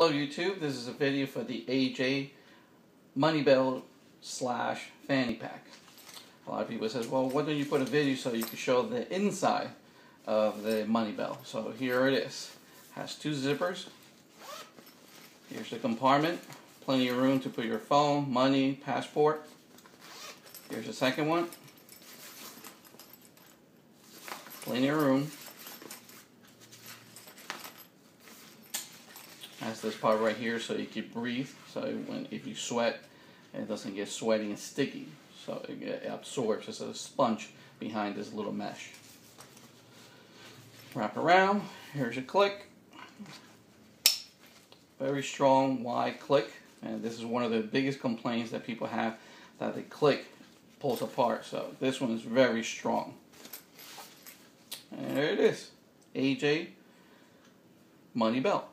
Hello YouTube, this is a video for the AJ Money Belt slash fanny pack. A lot of people says, well, why don't you put a video so you can show the inside of the money belt? So here it is. Has two zippers. Here's the compartment. Plenty of room to put your phone, money, passport. Here's the second one. Plenty of room. Has this part right here so you can breathe. So when if you sweat, it doesn't get sweaty and sticky. So it, absorbs as a sponge behind this little mesh. Wrap around. Here's your click. Very strong, wide click. And this is one of the biggest complaints that people have that the click pulls apart. So this one is very strong. And there it is. AJ Money Belt.